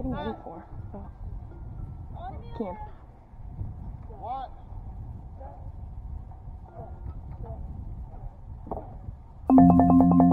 getting ready for. So, camp. What? Thank